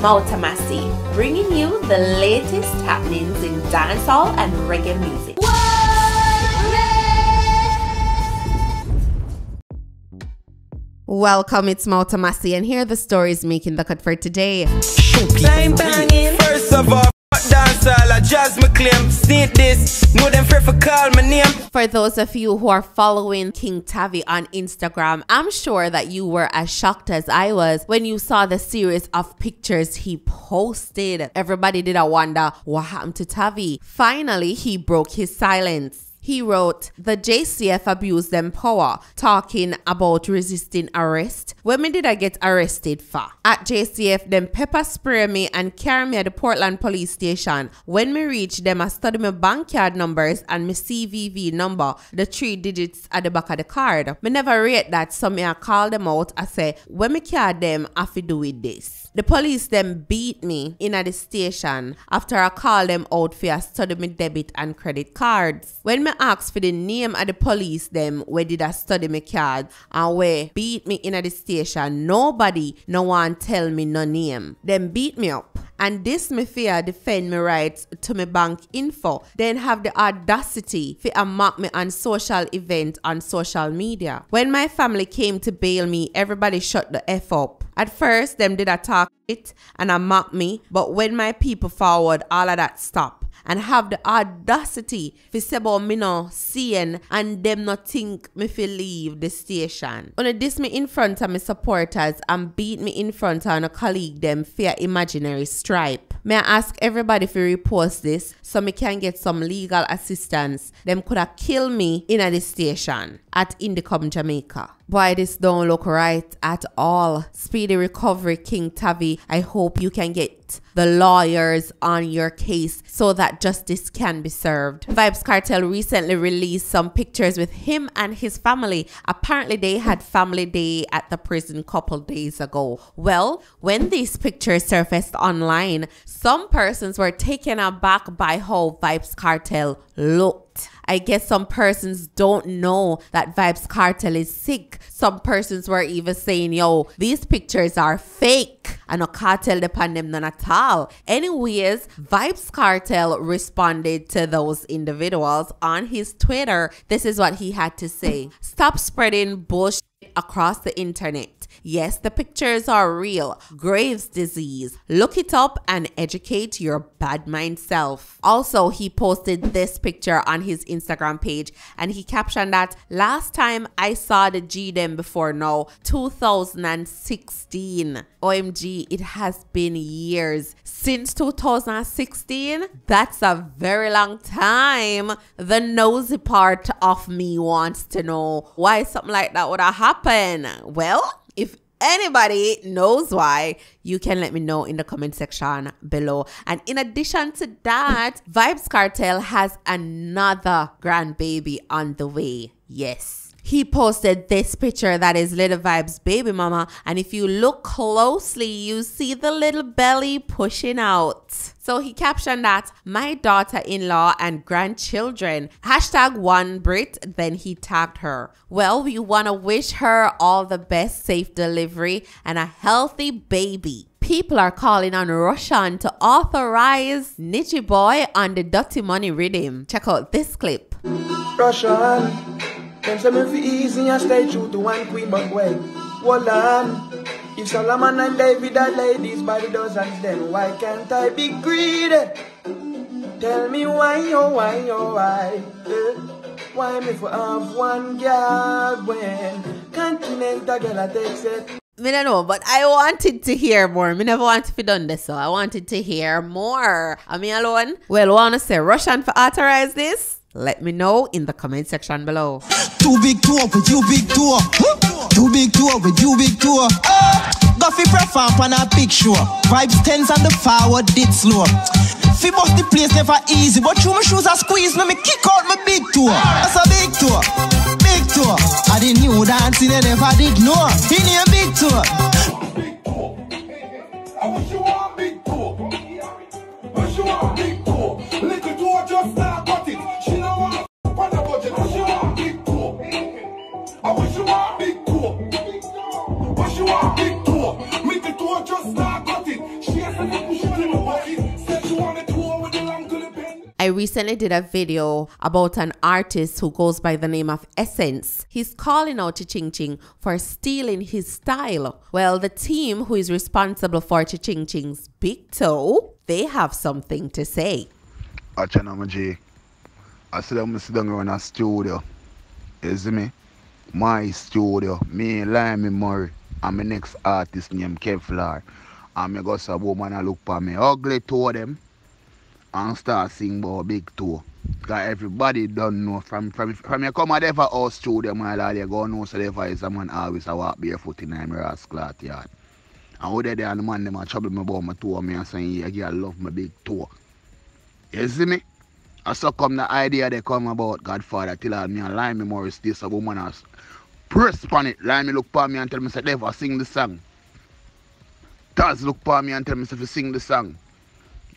Mouta Massi, bringing you the latest happenings in dancehall and reggae music. Welcome, it's Mouta Massi, and here are the stories making the cut for today. First of all, jazz my claim. This, them free for call my name. For those of you who are following King Tavii on Instagram, I'm sure that you were as shocked as I was when you saw the series of pictures he posted. Everybody did a wonder what happened to Tavii. Finally, he broke his silence. He wrote, The JCF abused them power, talking about resisting arrest. When me did I get arrested for? At JCF, them pepper spray me and carry me at the Portland police station. When me reach them, I study my bank card numbers and my CVV number, the three digits at the back of the card. Me never rate that, so me I call them out. I say, when me card them, I fi do with this. The police then beat me in at the station after I call them out for a study my debit and credit cards. When me ask for the name of the police them where did I study my card and where beat me in at the station, nobody no one tell me no name. Them beat me up and this me fear defend me rights to my bank info, then have the audacity to mock me on social event on social media. When my family came to bail me, everybody shut the F up. At first, them did attack it and I mock me, but when my people forward, all of that stop and have the audacity to say about me no seeing and them not think me fi leave the station. Only this me in front of my supporters and beat me in front of a colleague them for imaginary stripe. May I ask everybody to repost this so me can get some legal assistance. Them could have killed me in a station at Indicom Jamaica. Boy, this don't look right at all. Speedy recovery, King Tavii. I hope you can get the lawyers on your case so that justice can be served. Vybz Kartel recently released some pictures with him and his family. Apparently, they had family day at the prison couple days ago. Well, when these pictures surfaced online, some persons were taken aback by how Vybz Kartel looked. I guess some persons don't know that Vybz Kartel is sick. Some persons were even saying, yo, these pictures are fake. And a cartel upon them none at all. Anyways, Vybz Kartel responded to those individuals on his Twitter. This is what he had to say. Stop spreading bullshit across the internet. Yes, the pictures are real. Graves' disease. Look it up and educate your bad mind self. Also, he posted this picture on his Instagram page and he captioned that last time I saw the G them before now, 2016. OMG, it has been years since 2016. That's a very long time. The nosy part of me wants to know why something like that would have happened. Well, if anybody knows why, you can let me know in the comment section below. And in addition to that, Vybz Kartel has another grandbaby on the way. Yes he posted this picture that is Little Vybz baby mama. And if you look closely, you see the little belly pushing out. So he captioned that my daughter-in-law and grandchildren hashtag one Brit. Then he tagged her. Well, we want to wish her all the best safe delivery and a healthy baby people are calling on Rushian to authorize Nigy Boy on the Dirty Money rhythm. Check out this clip. Rushian. Them say me fi easy and stay true to one queen, but wait, hold on. If Solomon and David are ladies by the dozens, then why can't I be greedy? Tell me why, oh why, oh why? Eh? Why me for have one girl when continental girl takes it? Me don't know, but I wanted to hear more. Me never wanted to be done this, so I wanted to hear more. Am I alone? Well, wanna say Rushian for authorize this? Let me know in the comment section below. Too big tour with you big tour. Too big tour with you big tour. Guffy perform on a big show. Vybz tense and the forward did slow. Fi bust the place never easy, but through my shoes I squeeze, now me kick out my big tour. That's a big tour, big tour. I didn't new dancing, they never did know. In a big tour. Big tour. I wish you I recently did a video about an artist who goes by the name of Essence. He's calling out Ching Ching for stealing his style. Well, the team who is responsible for Ching Ching's big toe, they have something to say. Achana I said I'm sitting down in a studio. Is see me? My studio. Me and Limey Murray and my next artist named Kevlar. And me go say, woman, I look for me. Ugly of them and start sing about big tour. Cause everybody don't know from from from you come at the house studio my lad you go know so the is a always a walk barefoot in my ass cloth yard. And over there and the man them a trouble me about my tour me and saying yeah girl love my big tour. You see me? I so come the idea they come about Godfather till I me and Limey Morris this a woman has press on it. Limey look for me and tell me say never sing the song. Taz look for me and tell me say sing the song.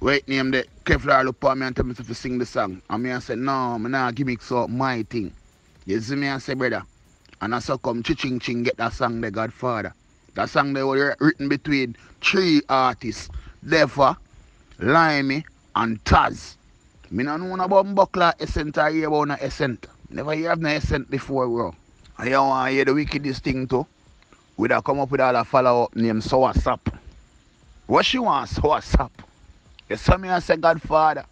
Wait name the Kevlar look for me and tell me to sing the song. And me I say, no, me nah gimmicks up my thing. You see me I say, brother. And I so come Ching Ching get that song the Godfather. That song they were written between three artists. Therefore, Limey and Taz. Me no know about Buckler Essence or hear about no Essence. Never hear of no Essence before, bro. And you want to hear the wickedest thing too? We da come up with all a follow up name Sour Sap. What she wants, Sour Sap. You saw me and say Godfather.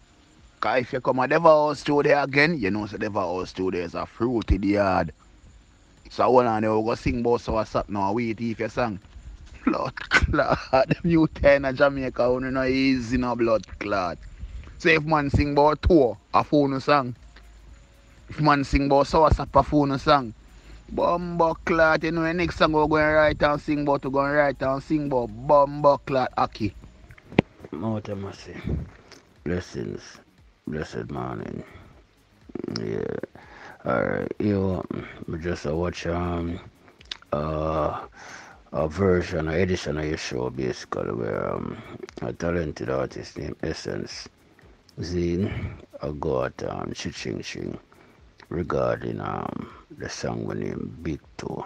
Cause if you come a devil house studio again, you know the devil house studio is a fruit in the yard. So hold on, we go sing about so what's up now, wait if you sing. Blood clot. Them you ten in Jamaica, you know easy no blood clot. So if man sing about tour, a phone song. If man sing about so what's up, a phone song. Bumbo clot, you know the next song we're going write and sing about, we're going write and sing about Bumbo clot Aki. Mount Mercy. Blessings. Blessed morning. Yeah. Alright, you we just uh, watch um uh a version, an edition of your show basically where um a talented artist named Essence Zine I got um Ching Ching regarding um the song named Big Toe.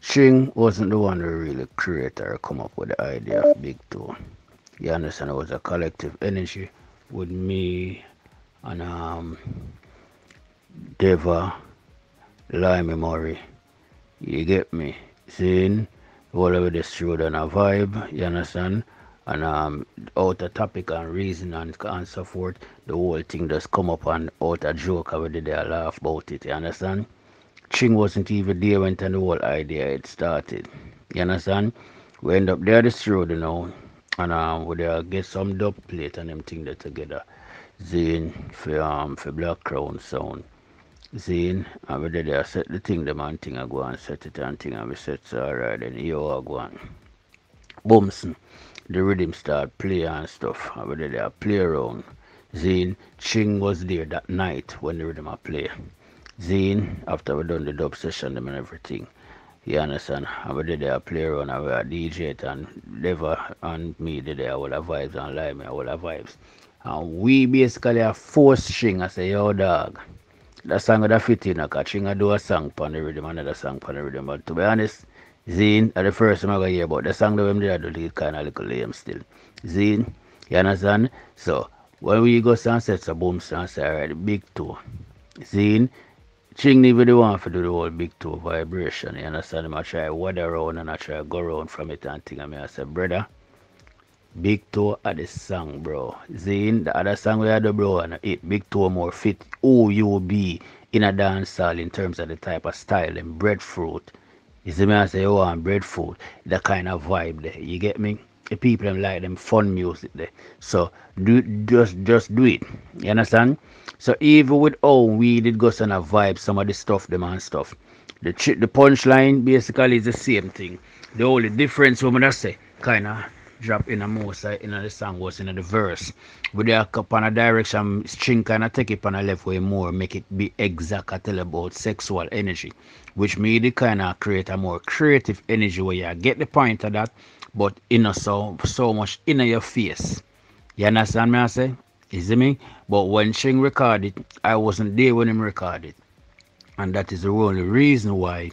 Ching wasn't the one who really created or come up with the idea of Big Toe you understand it was a collective energy with me and um Deva Limey Murray. You get me? Seeing all over the street and a vibe, you understand? And um out a topic and reason and, and so forth, the whole thing just come up and out a joke already there laugh about it, you understand? Ching wasn't even there when the whole idea had started. You understand? We end up there the street, you know, and um, we uh, get some dub plate and them thing there together. Zane for um for Black Crown sound. Zane and we did there set the thing the man thing I go and set it and thing and we set alright then yo I go on. Boomson. The rhythm start play and stuff. We did there play around. Zane Ching was there that night when the rhythm I play. Zane after we done the dub session them and everything. You understand? And we did there play around and we a DJ and Never and me did there all the vibes and live me all the vibes. And we basically a force string I say, yo dog. The song that fit in, cause Ching I do a song on the rhythm, another song on the rhythm. But to be honest, Zine are the first time I hear about the song that we did do it kinda little lame still. Zine, you understand? So when we go sunset, so boom, sunset, alright, big two. Zine, Ching never the one for do the whole big two vibration. You understand? I try water around and I try go around from it and thing. I mean, I say, brother, big toe at the song, bro. Zine, the other song we had, bro, and it big toe more fit who you be in a dance hall in terms of the type of style and breadfruit. You see me? I say, oh, I'm breadfruit. The kind of vibe there. You get me? The people them like them fun music there. So do just just do it. You understand? So even with how we did go on a vibe, some of the stuff, them and stuff. The the punchline basically is the same thing. The only difference what I say, kinda drop in a most in the song was in the verse. With the up on a direction string kinda take it on a left way more, make it be exact I tell about sexual energy. Which made it kinda create a more creative energy where you get the point of that, but in a so so much in your face. You understand me I say? is it me? But when Ching recorded, I wasn't there when him recorded. And that is the only reason why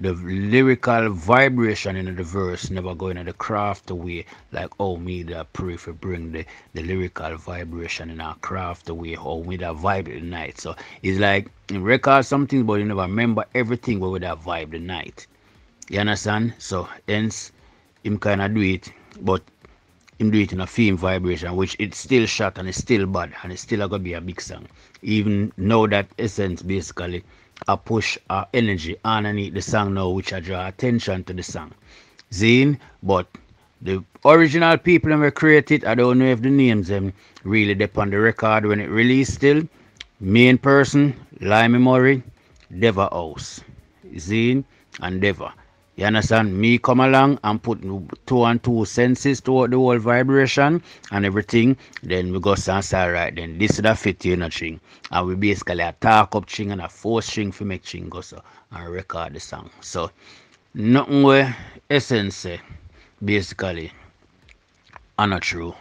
the lyrical vibration in the verse never going in the craft way like oh me that pray for bring the, the lyrical vibration in our craft way or with that vibe the night. So it's like you record something but you never remember everything but with that vibe the night. You understand? So hence him kind of do it but him do it in a theme vibration which it's still shot and it's still bad and it's still gonna be a big song. Even know that essence basically I push our energy underneath the song now, which I draw attention to the song. Zine, but the original people that were created, I don't know if the names them really depend the record when it released still. Main person, Limey Murray, Deva House. Zine and Deva. You understand? Me come along and put two and two senses to the whole vibration and everything. Then we go start right then. This is the fit you know string. And we basically a talk up string and a four string for make string go so and record the song. So nothing where essence eh, basically are not true.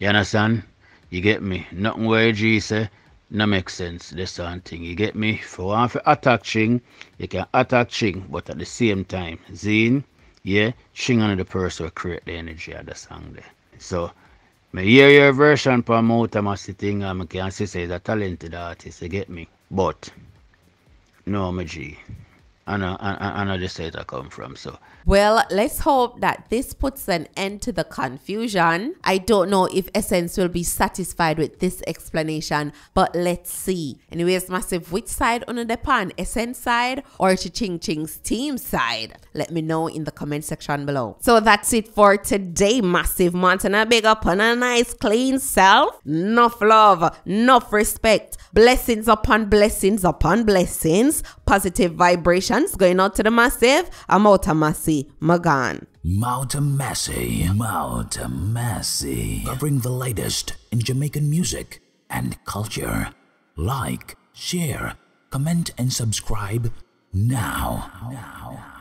You understand? You get me? Nothing where G say no make sense. This sort thing. You get me? For attack ching you can attack ching but at the same time zine yeah ching on the person will create the energy of the song there. So me hear your version per mouth I'm sitting and I can say he's a talented artist you get me? But no my G. I know, I, I know the state I come from. So, well, let's hope that this puts an end to the confusion. I don't know if Essence will be satisfied with this explanation, but let's see. Anyways, massive, which side on the pan? Essence side or Chi Ching Ching's team side? Let me know in the comment section below. So that's it for today, massive Montana. Big up on a nice clean self. Enough love, enough respect. Blessings upon blessings upon blessings. Positive vibrations going out to the massive. I'm out of Massey. Magan. Mouta Massi. Mouta Massi. Covering the latest in Jamaican music and culture. Like, share, comment, and subscribe now. now.